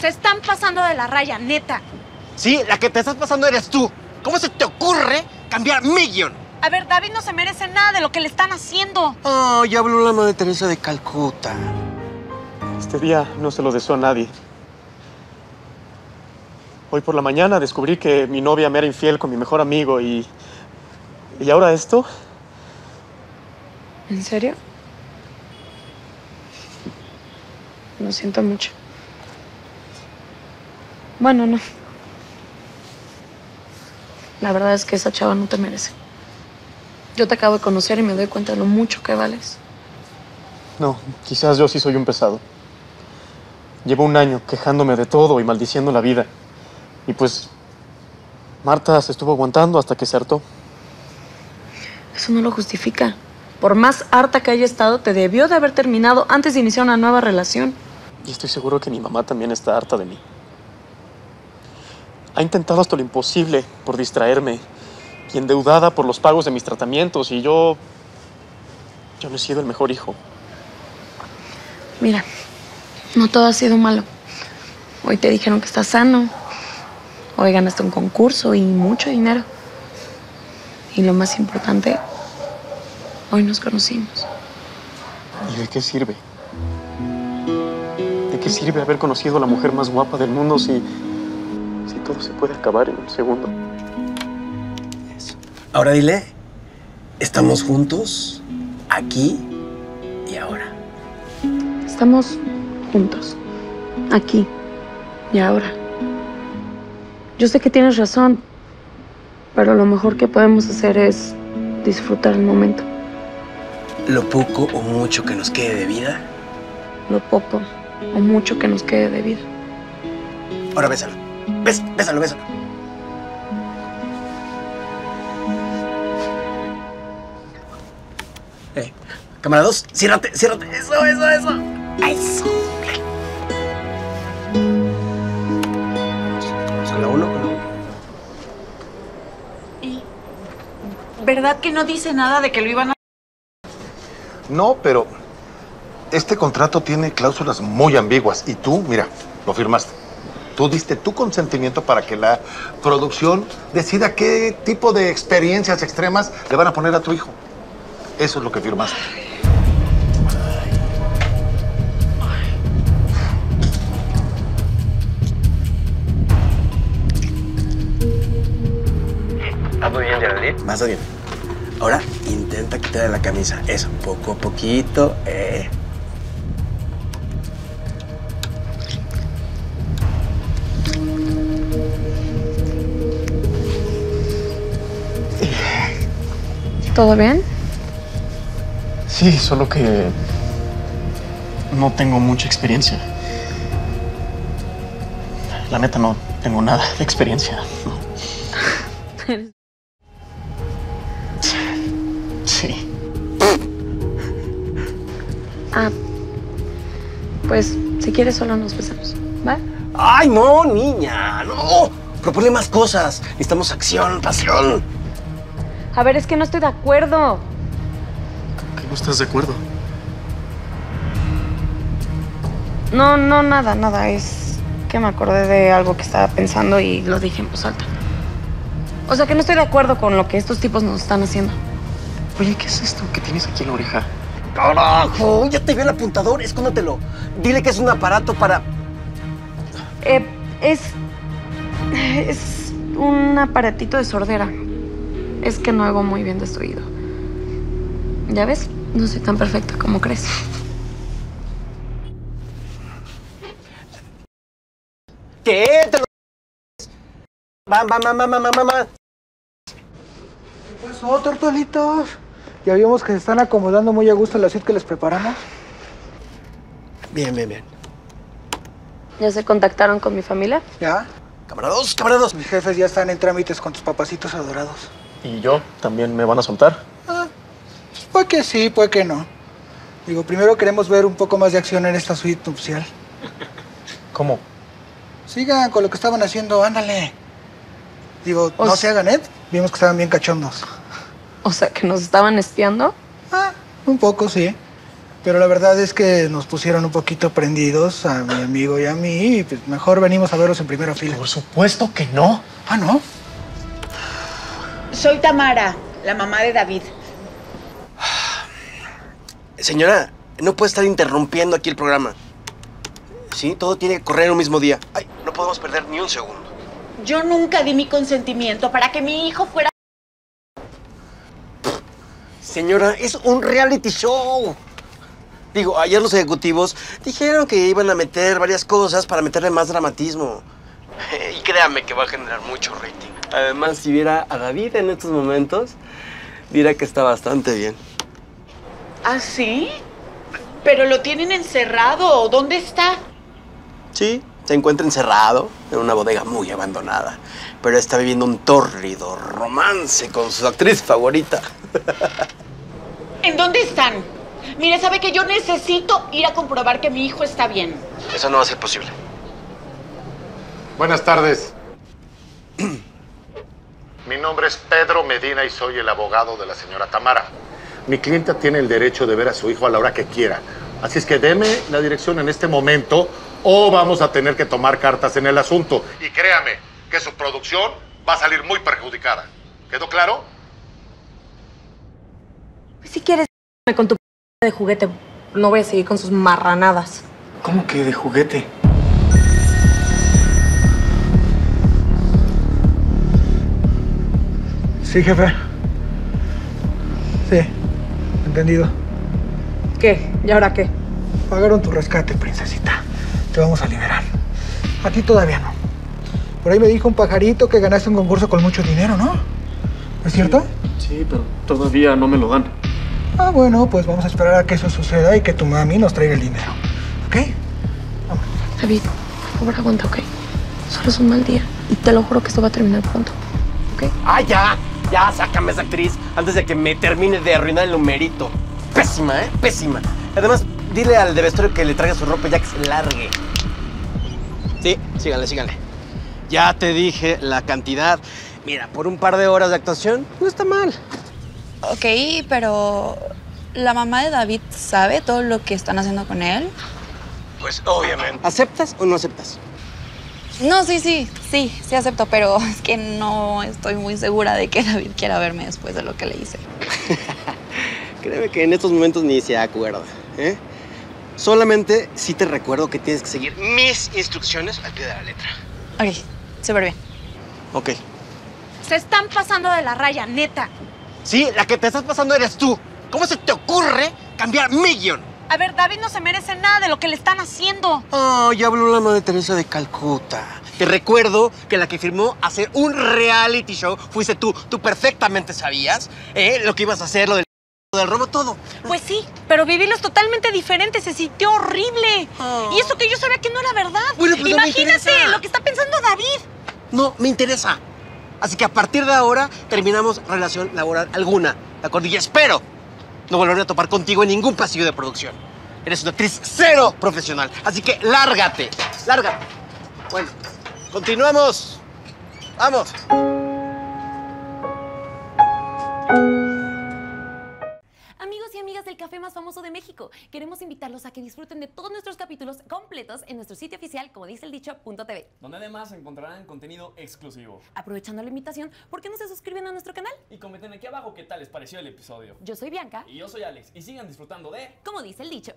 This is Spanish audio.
Se están pasando de la raya, neta. Sí, la que te estás pasando eres tú. ¿Cómo se te ocurre cambiar mi guion? A ver, David no se merece nada de lo que le están haciendo. Oh, ya habló la madre Teresa de Calcuta. Este día no se lo deseo a nadie. Hoy por la mañana descubrí que mi novia me era infiel con mi mejor amigo y... ¿Y ahora esto? ¿En serio? Lo siento mucho. Bueno, no. La verdad es que esa chava no te merece. Yo te acabo de conocer y me doy cuenta de lo mucho que vales. No, quizás yo sí soy un pesado. Llevo un año quejándome de todo y maldiciendo la vida. Y pues Marta se estuvo aguantando hasta que se hartó. Eso no lo justifica. Por más harta que haya estado, te debió de haber terminado antes de iniciar una nueva relación. Y estoy seguro que mi mamá también está harta de mí. Ha intentado hasta lo imposible por distraerme y endeudada por los pagos de mis tratamientos y yo... Yo no he sido el mejor hijo. Mira, no todo ha sido malo. Hoy te dijeron que estás sano. Hoy ganaste un concurso y mucho dinero. Y lo más importante, hoy nos conocimos. ¿Y de qué sirve? ¿De qué sirve haber conocido a la mujer más guapa del mundo si, todo se puede acabar en un segundo? Ahora dile, estamos juntos, aquí y ahora. Estamos juntos, aquí y ahora. Yo sé que tienes razón, pero lo mejor que podemos hacer es disfrutar el momento. Lo poco o mucho que nos quede de vida, Lo poco o mucho que nos quede de vida. ahora bésalo. Bés, bésalo, bésalo. Eh, cámara dos, ciérrate, ciérrate. Eso, eso, eso. Eso. La. ¿Verdad que no dice nada de que lo iban a... No, pero este contrato tiene cláusulas muy ambiguas y tú, mira, lo firmaste. Tú diste tu consentimiento para que la producción decida qué tipo de experiencias extremas le van a poner a tu hijo. Eso es lo que firmaste. Muy bien, Geraldine. Vas bien. Ahora intenta quitarle la camisa. Eso, poco a poquito. Eh. ¿Todo bien? Sí, solo que no tengo mucha experiencia. La neta no tengo nada de experiencia. Sí. Ah, pues si quieres solo nos besamos, ¿va? ¡Ay, no, niña! ¡No! Propone más cosas. Necesitamos acción, pasión. A ver, es que no estoy de acuerdo. ¿Que no estás de acuerdo? No, no, nada, nada. Es que me acordé de algo que estaba pensando y lo dije en voz alta. O sea que no estoy de acuerdo con lo que estos tipos nos están haciendo. Oye, ¿qué es esto que tienes aquí en la oreja? ¡Carajo! Ya te vio el apuntador. Escóndatelo. Dile que es un aparato para. Eh, es. Es un aparatito de sordera. Es que no hago muy bien de su oído. ¿Ya ves? No soy tan perfecta como crees. ¿Qué? Te lo. Van, van, van, van. ¿Qué pasó, tortolitos? Ya vimos que se están acomodando muy a gusto la suite que les preparamos. Bien, bien, bien. ¿Ya se contactaron con mi familia? ¿Ya? Camarados, camarados. Mis jefes ya están en trámites con tus papacitos adorados. ¿Y yo? ¿También me van a soltar? Puede que sí, puede que no. Digo, primero queremos ver un poco más de acción en esta suite nupcial. ¿Cómo? Sigan con lo que estaban haciendo, ándale. Digo, no se hagan, ¿eh? Vimos que estaban bien cachondos. O sea, que nos estaban espiando. Ah, un poco, sí. Pero la verdad es que nos pusieron un poquito prendidos a mi amigo y a mí. Y pues mejor venimos a verlos en primera fila. Por supuesto que no. Ah, ¿no? Soy Tamara, la mamá de David. Señora, no puede estar interrumpiendo aquí el programa. Sí, todo tiene que correr en un mismo día. Ay, no podemos perder ni un segundo. Yo nunca di mi consentimiento para que mi hijo fuera... Señora, es un reality show. Digo, ayer los ejecutivos dijeron que iban a meter varias cosas para meterle más dramatismo. Y créame que va a generar mucho rating. Además, si viera a David en estos momentos, dirá que está bastante bien. ¿Ah, sí? ¿Pero lo tienen encerrado? ¿Dónde está? Sí, se encuentra encerrado en una bodega muy abandonada, pero está viviendo un tórrido romance con su actriz favorita. ¿En dónde están? Mire, sabe que yo necesito ir a comprobar que mi hijo está bien. Eso no va a ser posible. Buenas tardes. Mi nombre es Pedro Medina y soy el abogado de la señora Tamara. Mi clienta tiene el derecho de ver a su hijo a la hora que quiera. Así es que deme la dirección en este momento o vamos a tener que tomar cartas en el asunto. Y créame que su producción va a salir muy perjudicada. ¿Quedó claro? Si quieres con tu de juguete, no voy a seguir con sus marranadas. ¿Cómo que de juguete? Sí, jefe. Sí, entendido. ¿Qué? ¿Y ahora qué? Pagaron tu rescate, princesita. Te vamos a liberar. A ti todavía no. Por ahí me dijo un pajarito que ganaste un concurso con mucho dinero, ¿no? ¿Es cierto? Sí, pero todavía no me lo dan. Ah, bueno, pues vamos a esperar a que eso suceda y que tu mami nos traiga el dinero. ¿Ok? David, por favor, aguanta, ¿ok? Solo es un mal día. Y te lo juro que esto va a terminar pronto. ¿Ok? ¡Ah, ya! Ya, sácame esa actriz antes de que me termine de arruinar el numerito. Pésima, ¿eh? Pésima. Además, dile al de vestuario que le traiga su ropa ya que se largue. Sí, síganle, síganle. Ya te dije la cantidad. Mira, por un par de horas de actuación, no está mal. Ok, pero ¿la mamá de David sabe todo lo que están haciendo con él? Pues obviamente. ¿Aceptas o no aceptas? No, sí, sí, sí, sí acepto, pero es que no estoy muy segura de que David quiera verme después de lo que le hice. Créeme que en estos momentos ni se acuerda, ¿eh? Solamente sí te recuerdo que tienes que seguir mis instrucciones al pie de la letra. Ok, súper bien. Ok. Se están pasando de la raya, neta. Sí, la que te estás pasando eres tú. ¿Cómo se te ocurre cambiar mi guion? A ver, David no se merece nada de lo que le están haciendo. Oh, ya habló la madre Teresa de Calcuta. Te recuerdo que la que firmó hacer un reality show fuiste tú. Tú perfectamente sabías ¿eh? lo que ibas a hacer, lo del, lo del robo, todo. Pues sí, pero vivirlo es totalmente diferente. Se sintió horrible. Oh. Y eso que yo sabía que no era verdad. Bueno, pues no me Imagínate lo que está pensando David. No, me interesa. Así que a partir de ahora terminamos relación laboral alguna. ¿De acuerdo? Y espero no volver a topar contigo en ningún pasillo de producción. Eres una actriz cero profesional. Así que lárgate. Lárgate. Bueno, continuamos. Vamos. Café más famoso de México, queremos invitarlos a que disfruten de todos nuestros capítulos completos en nuestro sitio oficial, como dice el dicho, .tv. donde además encontrarán contenido exclusivo. Aprovechando la invitación, ¿por qué no se suscriben a nuestro canal? Y comenten aquí abajo qué tal les pareció el episodio. Yo soy Bianca, Y yo soy Alex, y sigan disfrutando de... como dice el dicho.